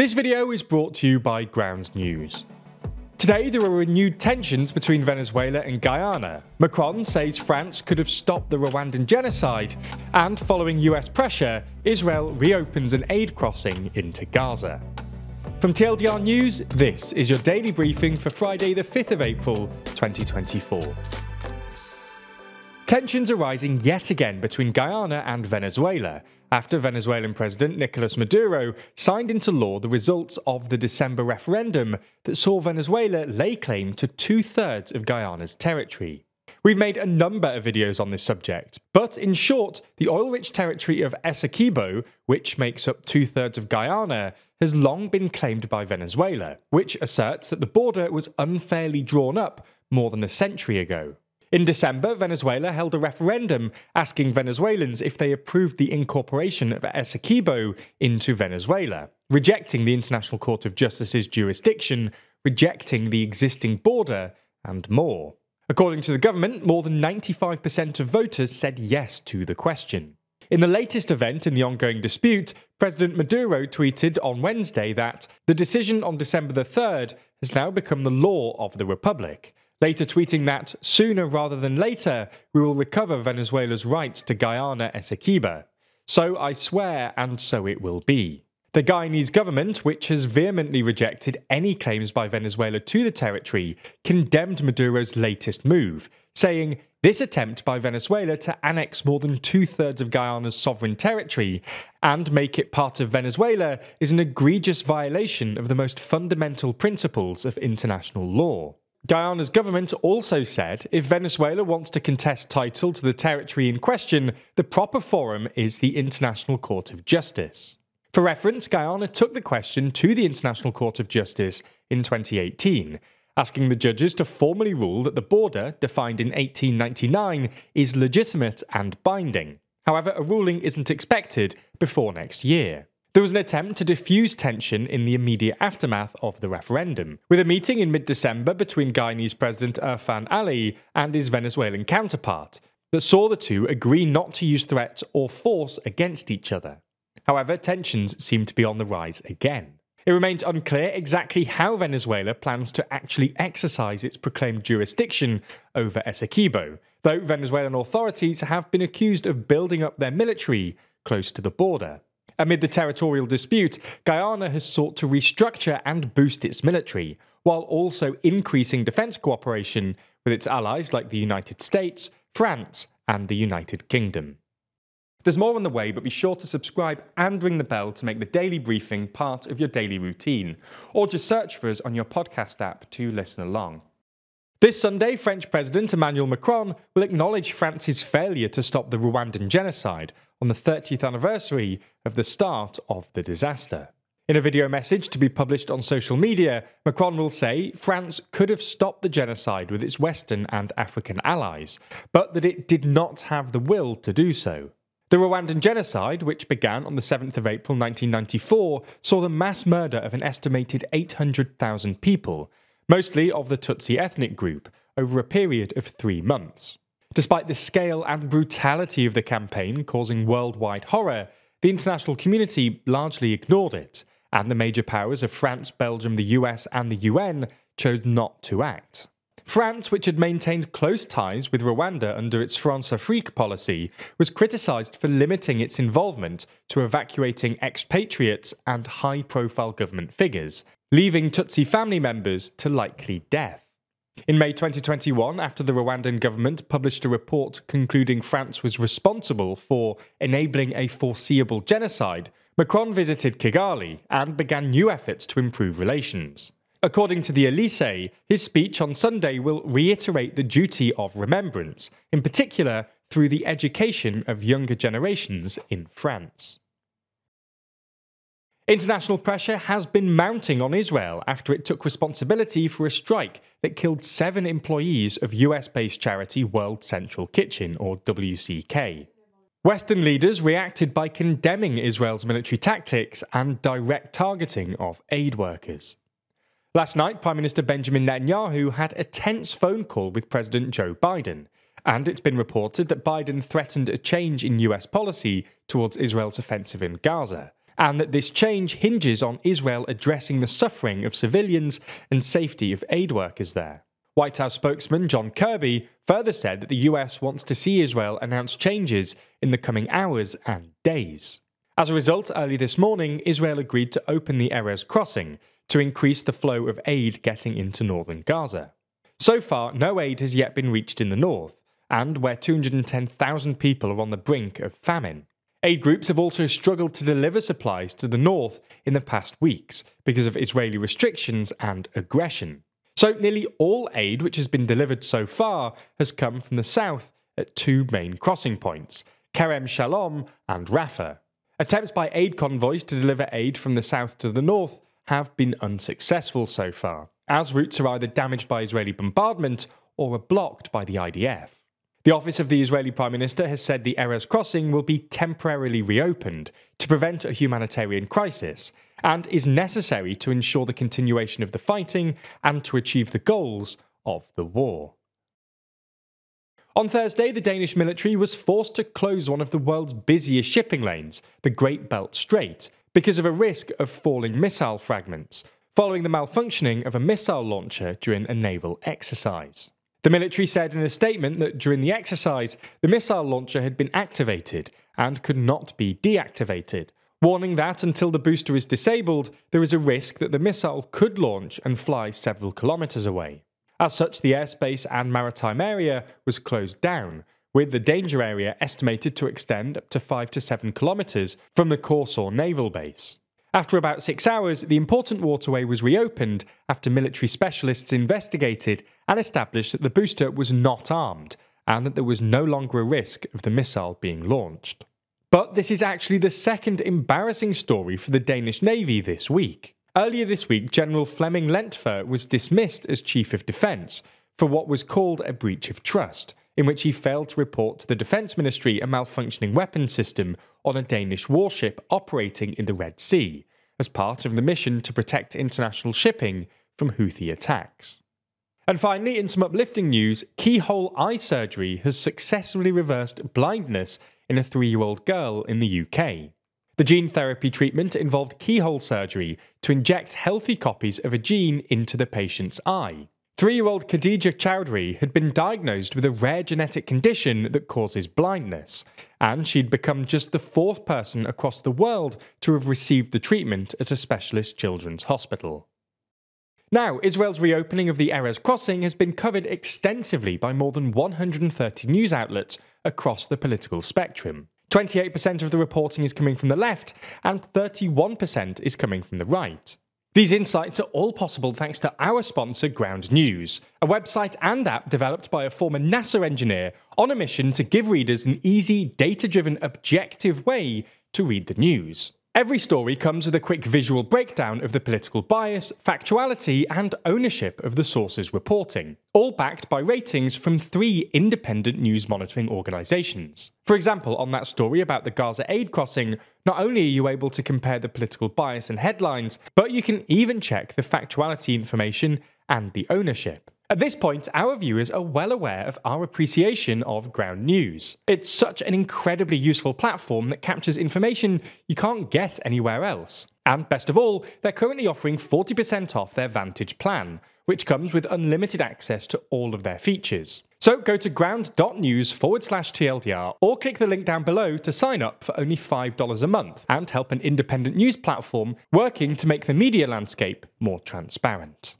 This video is brought to you by Ground News. Today, there are renewed tensions between Venezuela and Guyana. Macron says France could have stopped the Rwandan genocide, and following US pressure, Israel reopens an aid crossing into Gaza. From TLDR News, this is your daily briefing for Friday, the 5th of April, 2024. Tensions are rising yet again between Guyana and Venezuela after Venezuelan President Nicolas Maduro signed into law the results of the December referendum that saw Venezuela lay claim to two thirds of Guyana's territory. We've made a number of videos on this subject, but in short, the oil rich territory of Essequibo, which makes up two thirds of Guyana, has long been claimed by Venezuela, which asserts that the border was unfairly drawn up more than a century ago. In December, Venezuela held a referendum asking Venezuelans if they approved the incorporation of Essequibo into Venezuela, rejecting the International Court of Justice's jurisdiction, rejecting the existing border, and more. According to the government, more than 95% of voters said yes to the question. In the latest event in the ongoing dispute, President Maduro tweeted on Wednesday that the decision on December the 3rd has now become the law of the Republic, later tweeting that sooner rather than later, we will recover Venezuela's rights to Guyana Essequibo. So I swear, and so it will be. The Guyanese government, which has vehemently rejected any claims by Venezuela to the territory, condemned Maduro's latest move, saying this attempt by Venezuela to annex more than two thirds of Guyana's sovereign territory and make it part of Venezuela is an egregious violation of the most fundamental principles of international law. Guyana's government also said if Venezuela wants to contest title to the territory in question, the proper forum is the International Court of Justice. For reference, Guyana took the question to the International Court of Justice in 2018, asking the judges to formally rule that the border, defined in 1899, is legitimate and binding. However, a ruling isn't expected before next year. There was an attempt to diffuse tension in the immediate aftermath of the referendum, with a meeting in mid December between Guyanese President Irfan Ali and his Venezuelan counterpart that saw the two agree not to use threats or force against each other. However, tensions seem to be on the rise again. It remains unclear exactly how Venezuela plans to actually exercise its proclaimed jurisdiction over Essequibo, though Venezuelan authorities have been accused of building up their military close to the border. Amid the territorial dispute, Guyana has sought to restructure and boost its military, while also increasing defence cooperation with its allies like the United States, France, and the United Kingdom. There's more on the way, but be sure to subscribe and ring the bell to make the daily briefing part of your daily routine, or just search for us on your podcast app to listen along. This Sunday, French President Emmanuel Macron will acknowledge France's failure to stop the Rwandan genocide on the 30th anniversary of the start of the disaster. In a video message to be published on social media, Macron will say France could have stopped the genocide with its Western and African allies, but that it did not have the will to do so. The Rwandan genocide, which began on the 7th of April 1994, saw the mass murder of an estimated 800,000 people, mostly of the Tutsi ethnic group, over a period of three months. Despite the scale and brutality of the campaign causing worldwide horror, the international community largely ignored it, and the major powers of France, Belgium, the US, and the UN chose not to act. France, which had maintained close ties with Rwanda under its France-Afrique policy, was criticised for limiting its involvement to evacuating expatriates and high-profile government figures, leaving Tutsi family members to likely death. In May 2021, after the Rwandan government published a report concluding France was responsible for enabling a foreseeable genocide, Macron visited Kigali and began new efforts to improve relations. According to the Elysee, his speech on Sunday will reiterate the duty of remembrance, in particular through the education of younger generations in France. International pressure has been mounting on Israel after it took responsibility for a strike that killed seven employees of US based charity World Central Kitchen, or WCK. Western leaders reacted by condemning Israel's military tactics and direct targeting of aid workers. Last night, Prime Minister Benjamin Netanyahu had a tense phone call with President Joe Biden, and it's been reported that Biden threatened a change in US policy towards Israel's offensive in Gaza and that this change hinges on Israel addressing the suffering of civilians and safety of aid workers there. White House spokesman John Kirby further said that the US wants to see Israel announce changes in the coming hours and days. As a result, early this morning, Israel agreed to open the Erez crossing to increase the flow of aid getting into northern Gaza. So far, no aid has yet been reached in the north, and where 210,000 people are on the brink of famine. Aid groups have also struggled to deliver supplies to the north in the past weeks because of Israeli restrictions and aggression. So, nearly all aid which has been delivered so far has come from the south at two main crossing points Kerem Shalom and Rafah. Attempts by aid convoys to deliver aid from the south to the north have been unsuccessful so far, as routes are either damaged by Israeli bombardment or are blocked by the IDF. The office of the Israeli Prime Minister has said the Erez crossing will be temporarily reopened to prevent a humanitarian crisis and is necessary to ensure the continuation of the fighting and to achieve the goals of the war. On Thursday, the Danish military was forced to close one of the world's busiest shipping lanes, the Great Belt Strait, because of a risk of falling missile fragments, following the malfunctioning of a missile launcher during a naval exercise. The military said in a statement that during the exercise, the missile launcher had been activated and could not be deactivated, warning that until the booster is disabled, there is a risk that the missile could launch and fly several kilometres away. As such, the airspace and maritime area was closed down, with the danger area estimated to extend up to 5 to 7 kilometres from the Korsor naval base. After about six hours, the important waterway was reopened after military specialists investigated and established that the booster was not armed and that there was no longer a risk of the missile being launched. But this is actually the second embarrassing story for the Danish Navy this week. Earlier this week, General Flemming Lentfer was dismissed as Chief of Defence for what was called a breach of trust, in which he failed to report to the Defence Ministry a malfunctioning weapon system on a Danish warship operating in the Red Sea, as part of the mission to protect international shipping from Houthi attacks. And finally, in some uplifting news, keyhole eye surgery has successfully reversed blindness in a three year old girl in the UK. The gene therapy treatment involved keyhole surgery to inject healthy copies of a gene into the patient's eye. Three year old Khadija Chowdhury had been diagnosed with a rare genetic condition that causes blindness, and she'd become just the fourth person across the world to have received the treatment at a specialist children's hospital. Now, Israel's reopening of the Erez crossing has been covered extensively by more than 130 news outlets across the political spectrum. 28% of the reporting is coming from the left, and 31% is coming from the right. These insights are all possible thanks to our sponsor, Ground News, a website and app developed by a former NASA engineer on a mission to give readers an easy, data driven, objective way to read the news. Every story comes with a quick visual breakdown of the political bias, factuality, and ownership of the source's reporting, all backed by ratings from three independent news monitoring organisations. For example, on that story about the Gaza aid crossing, not only are you able to compare the political bias and headlines, but you can even check the factuality information and the ownership. At this point, our viewers are well aware of our appreciation of Ground News. It's such an incredibly useful platform that captures information you can't get anywhere else. And best of all, they're currently offering 40% off their Vantage plan, which comes with unlimited access to all of their features. So go to ground.news forward slash TLDR or click the link down below to sign up for only $5 a month and help an independent news platform working to make the media landscape more transparent.